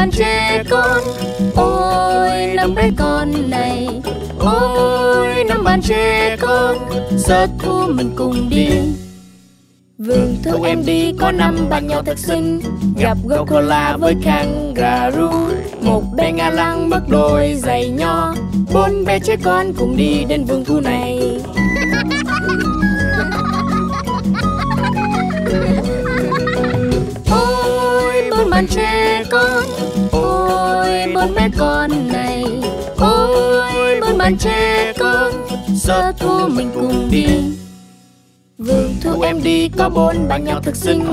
bạn trẻ con. Ôi, năm bé con này. Ôi, năm bạn trẻ con. Giờ thu mình cùng đi. Vườn thu em đi, có năm bạn nhỏ thật xinh. Gặp Gokola với kangaroo Một bé Nga lăng mất đôi giày nho. Bốn bé trẻ con cùng đi đến vườn thu này. Trẻ con. Ôi, bốn bé con này. Ôi, bốn bạn trẻ con. Giờ thu mình cùng đi. Vườn thu em đi, có bốn bạn nhỏ thật xinh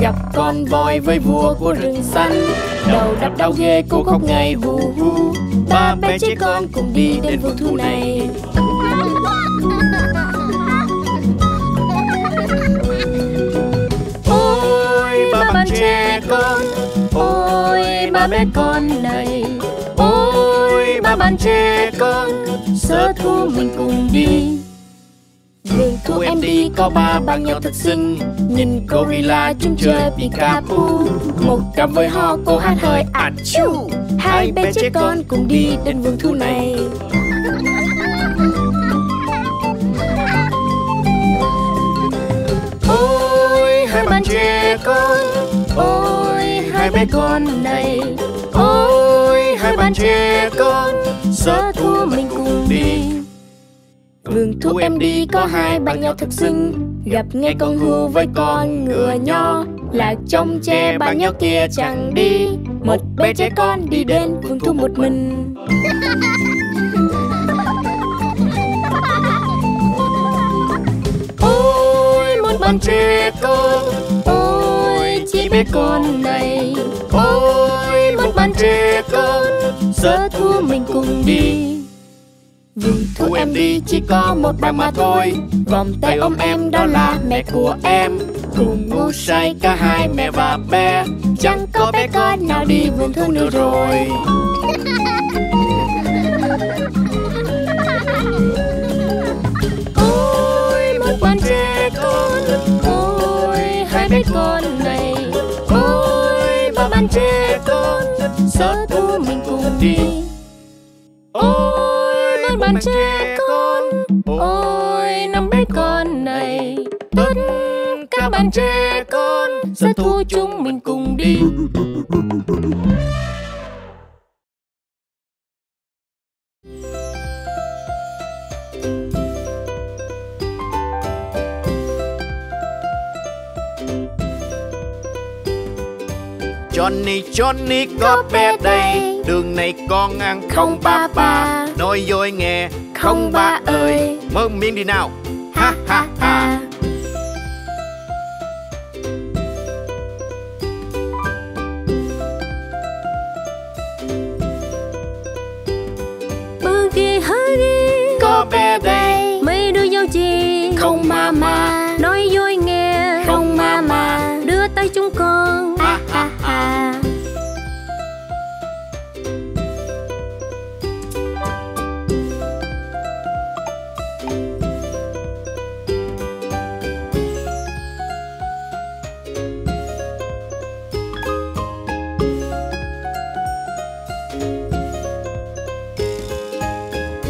Gặp con voi với vua của rừng xanh. Đầu đập đau ghê cô khóc ngay hù hù Ba bé trẻ con cùng đi đến vườn thu này. Trẻ con. Ôi ba bé con này. Ôi ba bạn trẻ con. Giờ thu mình cùng đi. Vườn thu em đi có ba bạn nhỏ thật xinh Nhìn gorilla chúng chơi Pikachu Một cặp với ho cô hát hơi achoo Hai bé trẻ con cùng đi đến vườn thu này. Ôi hai bạn trẻ con hai bé con này. Ôi hai bạn trẻ con Giờ thu mình cùng đi. Vườn thu em đi có hai bạn nhỏ thật xinh Gặp ngay con hươu với con ngựa nho Là trông che bạn nhỏ kia chẳng đi. Một bé trẻ con đi đến vườn thu một mình. Ôi một bạn trẻ con bé con này. Ôi một bạn trẻ con, Giờ thua mình cùng đi. Vườn thu em đi, chỉ có một bạn mà thôi. Vòng tay ôm em, đó là mẹ của em. Cùng ngủ say cả hai mẹ và bé. Chẳng có bé con nào đi vườn thu nữa rồi. Ôi một bạn trẻ con. Ôi, hai bé con này. Ôi trẻ con Giờ thu mình cùng đi. Ôi bốn bạn trẻ con Ôi, năm bé con này. Tất cả bạn trẻ con Giờ thu chúng mình cùng đi. Johnny Johnny có bé đây. Đường này con ăn không ba ba Nói dối nghe không ba ơi. Mở miệng đi nào. Ha ha ha Boogie Huggy Có bé đây. Mấy đứa giao chi Không ma ma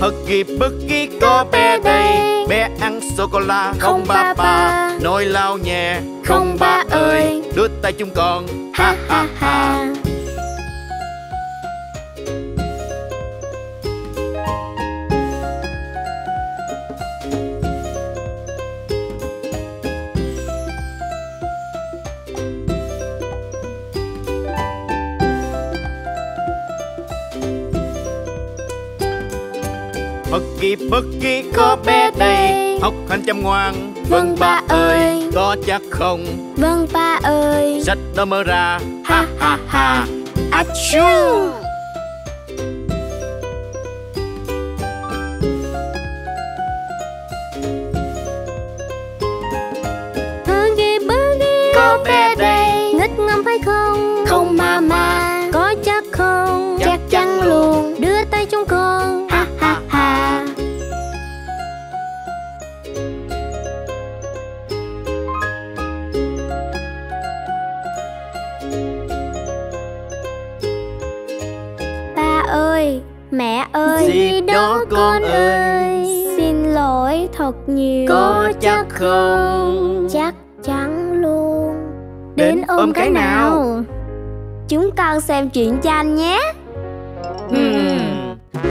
Huggy Buggy có bé đây. Bé ăn sô-cô-la không ba ba Nói lao nhẹ không ba ơi. Đưa tay chúng con. Ha ha ha Huggy Buggy có bé đây. Học hành chăm ngoan. Vâng ba ơi. Có chắc không? Vâng ba ơi. Sách đó mở ra. Ha ha ha. Achoo đó con ơi. Xin lỗi thật nhiều. Có chắc không? Chắc chắn luôn. Đến ôm cái nào? Chúng con xem truyện tranh nhé. Hmm.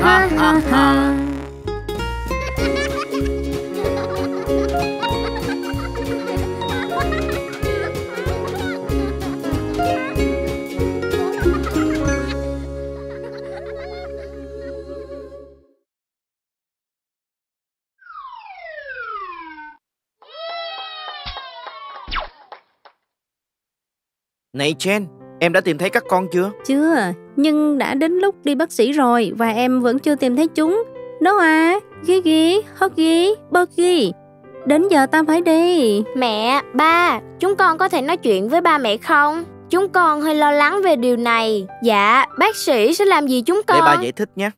Ha ha ha Này Chen, em đã tìm thấy các con chưa? Chưa, nhưng đã đến lúc đi bác sĩ rồi và em vẫn chưa tìm thấy chúng. Noah, Gigi, Huggy, Buggy, đến giờ ta phải đi. Mẹ, ba, chúng con có thể nói chuyện với ba mẹ không? Chúng con hơi lo lắng về điều này Dạ, bác sĩ sẽ làm gì chúng con? Để ba giải thích nhé.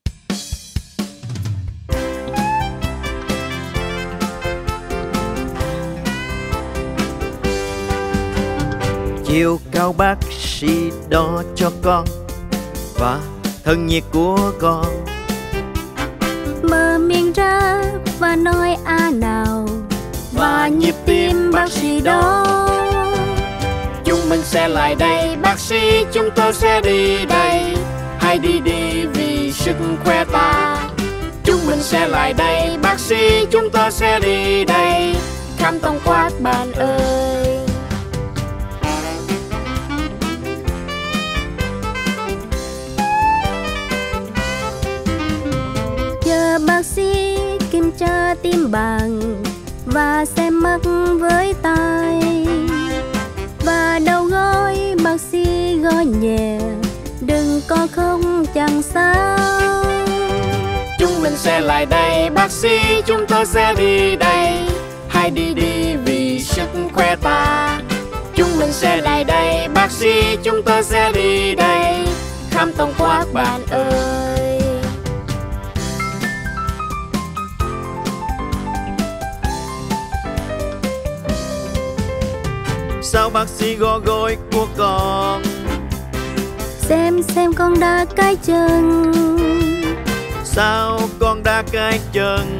Chiều cao bác sĩ đo cho con Và thân nhiệt của con. Mở miệng ra và nói a nào Và nhịp tim bác sĩ đo Chúng mình sẽ lại đây. Bác sĩ chúng tôi sẽ đi đây. Hãy đi đi vì sức khỏe ta. Chúng mình sẽ lại đây. Bác sĩ chúng tôi sẽ đi đây. Khám tổng quát bạn ơi kiểm tra tim bằng và xem mắt với tai. Và đầu gối, bác sĩ gõ nhẹ, đừng có không chẳng sao. Chúng mình sẽ lại đây, Bác sĩ, chúng tôi sẽ đi đây. Hãy đi đi vì sức khỏe ta. Chúng mình sẽ lại đây, Bác sĩ, chúng tôi sẽ đi đây. Khám tổng quát bạn ơi. Sao bác sĩ gõ gối của con? Xem xem con đã cái chân. Sao con đã cái chân?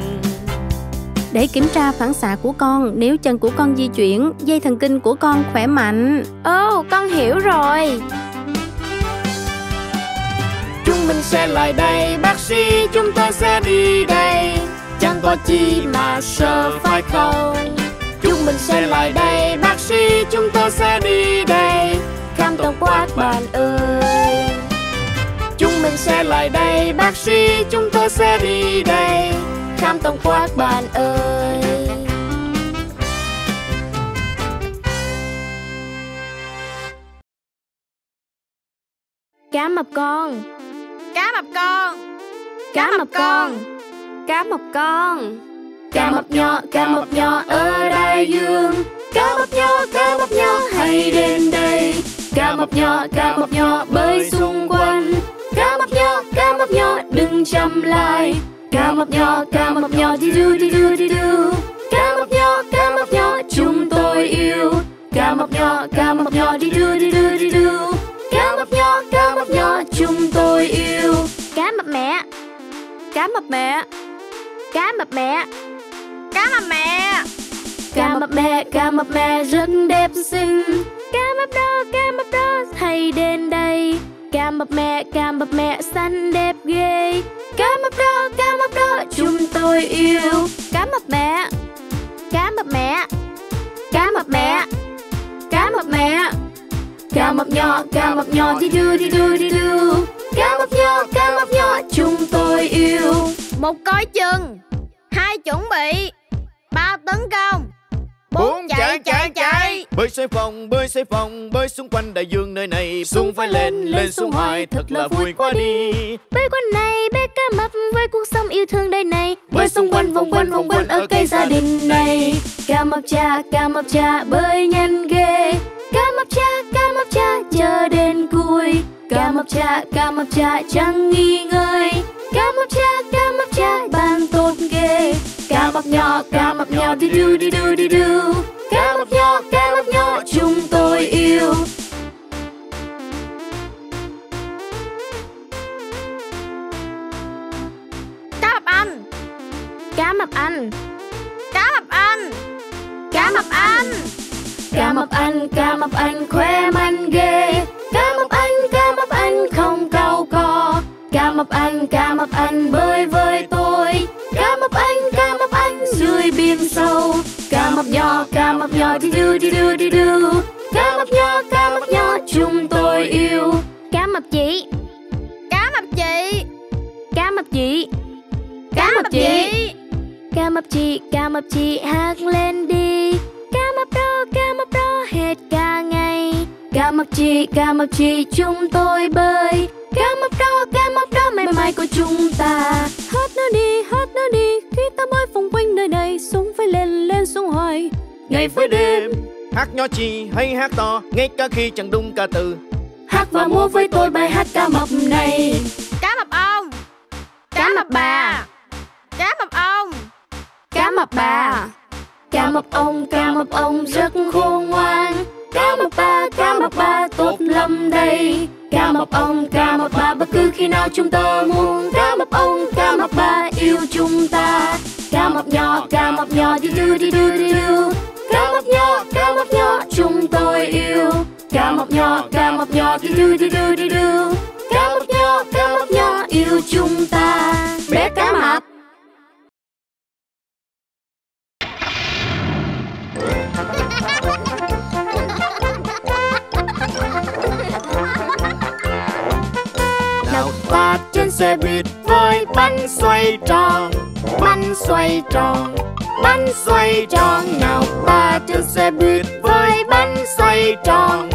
Để kiểm tra phản xạ của con nếu chân của con di chuyển dây thần kinh của con khỏe mạnh. Ồ, con hiểu rồi. Chúng mình sẽ lại đây Bác sĩ chúng tôi sẽ đi đây. Chẳng có chi mà sợ phải không? Chúng mình sẽ lại đây Bác sĩ chúng tôi sẽ đi đây. Khám tổng quát bạn ơi. Chúng mình sẽ lại đây Bác sĩ chúng tôi sẽ đi đây. Khám tổng quát bạn ơi. Cá mập con. Cá mập con. Cá mập con. Cá mập con. Cá mập cá mập nhỏ, cá mập nhỏ ở đại dương Cá mập nhỏ, cá mập nhỏ hãy đến đây Cá mập nhỏ, cá mập nhỏ bơi xung quanh Cá mập nhỏ, cá mập nhỏ đừng chậm lại Cá mập nhỏ, cá mập nhỏ đi du đi du đi du Cá mập nhỏ, cá mập nhỏ chúng tôi yêu Cá mập nhỏ, cá mập nhỏ đi du đi du đi du Cá mập nhỏ, cá mập nhỏ chúng tôi yêu Cá mập mẹ Cá mập mẹ Cá mập mẹ Cá mập mẹ Cá mập mẹ, cá mập mẹ rất đẹp xinh Cá mập đó, cá mập đó hãy đến đây Cá mập mẹ, cá mập mẹ xanh đẹp ghê Cá mập đó, cá mập đó chúng tôi yêu Cá mập mẹ Cá mập mẹ Cá mập mẹ Cá mập mẹ Cá mập nhỏ, cá mập nhỏ đi đu đi đu đi đu Cá mập nhỏ, cá mập nhỏ chúng tôi yêu Một coi chừng Hai chuẩn bị Ba tấn công Bốn chạy chạy chạy Bơi xoay vòng, bơi xoay vòng Bơi xung quanh đại dương nơi này. Xuống phải lên, lên xuống hoài Thật là vui quá đi. Bơi quanh này, bé cá mập với cuộc sống yêu thương đây này. Bơi xung quanh vòng quanh vòng quanh ở cây gia đình này. Cá mập cha, cá mập cha bơi nhanh ghê. Cá mập cha, cá mập cha chờ đến cuối. Cá mập cha, cá mập cha chẳng nghi ngơi. Cá mập cha, cá mập cha bạn tốt ghê cá mập nhỏ cá mập nhỏ đi đu đi đu đi đu. Cá mập nhỏ cá mập nhỏ chúng tôi yêu. Cá mập ăn. Cá mập ăn. Cá mập ăn. Cá mập ăn. Cá mập ăn cá mập ăn khỏe mạnh ghê. Cá mập ăn cá mập ăn không cau co. Cá mập ăn cá mập ăn bơi với tôi Cá mập nhỏ, cá mập nhỏ đi đu đi đu đi đu. Cá mập nhỏ, cá mập nhỏ chúng tôi yêu. Cá mập chị. Cá mập chị. Cá mập chị. Cá mập chị. Cá mập chị, cá mập chị hát lên đi. Cá mập đó, cá mập đó hết cả ngày. Cá mập chị, cá mập chị chúng tôi bơi. Cá mập đó, cá mập đó mãi mãi của chúng ta. Hát nó đi, hát nó đi quanh nơi này Súng phải lên, lên xuống hoài. Ngày với đêm Hát nhỏ chi hay hát to Ngay cả khi chẳng đúng ca từ. Hát và múa với tôi bài hát cá mập này. Cá mập ông. Cá mập bà. Cá mập ông. Cá mập bà. Cá mập ông, cá mập ông rất khôn ngoan. Cá mập ba, cá mập ba tốt lắm đây. Cá mập ông, cá mập ba bất cứ khi nào chúng ta muốn. Cá mập ông, cá mập ba yêu chúng ta Cá mập nhỏ, cá mập nhỏ đi đu đi đu đi đu Cá mập nhỏ, cá mập nhỏ chúng tôi yêu. Cá mập nhỏ, cá mập nhỏ đi đu đi đu đi đu Cá mập nhỏ, cá mập nhỏ yêu chúng ta. Bé cá mập. Nào ta trên xe buýt với bánh xoay tròn. Bánh xoay tròn, Bánh xoay tròn. Nào ta trên xe buýt với bánh xoay tròn.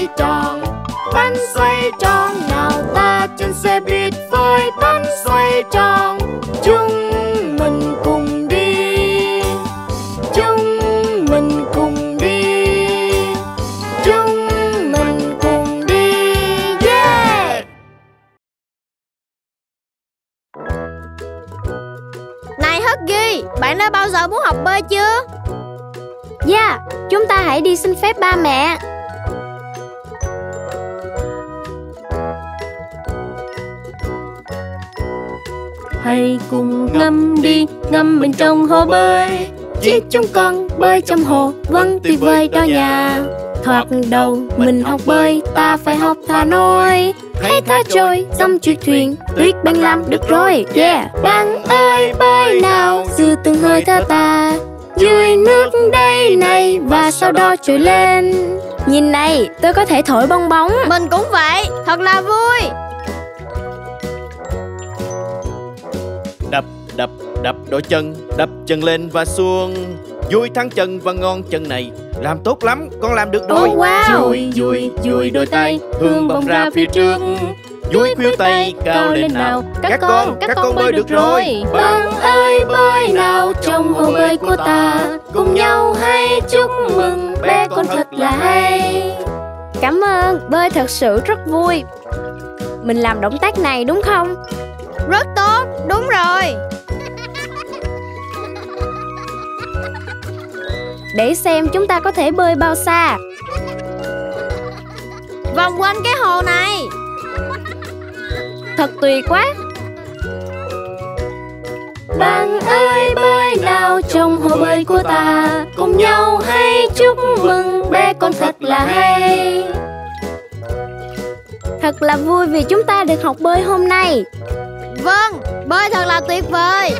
Xoay tròn Bánh xoay tròn Nào ta trên xe buýt với bánh xoay tròn. Chúng mình cùng đi Chúng mình cùng đi Chúng mình cùng đi Yeah! Này Huggy Bạn đã bao giờ muốn học bơi chưa? Yeah, chúng ta hãy đi xin phép ba mẹ Hãy cùng ngâm đi, ngâm mình trong hồ bơi. Chỉ chúng con bơi trong hồ, vẫn tuyệt vời đó nhà. Thoạt đầu mình học bơi, ta phải học thả nổi Hãy thả trôi, dăm chiếc thuyền, tuyết bên làm được rồi Yeah, bạn ơi bơi nào, giữ từng hơi thở ta. Dưới nước đây này và sau đó trồi lên. Nhìn này, tôi có thể thổi bong bóng. Mình cũng vậy, thật là vui. Đập, đập, đôi chân Đập chân lên và xuống. Vui thắng chân và ngon chân này Làm tốt lắm, con làm được rồi Oh, wow. Vui, vui, vui đôi tay Hương bông ra phía trước. Vui khuỷu tay cao lên nào. Các con, các con bơi được rồi. Băng ơi bơi nào trong hồ bơi của ta Cùng nhau hay chúc mừng bé con thật là hay. Cảm ơn, bơi thật sự rất vui. Mình làm động tác này đúng không? Rất tốt, đúng rồi Để xem chúng ta có thể bơi bao xa. Vòng quanh cái hồ này. Thật tuyệt quá. Bạn ơi bơi nào trong hồ bơi của ta. Cùng nhau hay chúc mừng bé con thật là hay. Thật là vui vì chúng ta được học bơi hôm nay. Vâng, bơi thật là tuyệt vời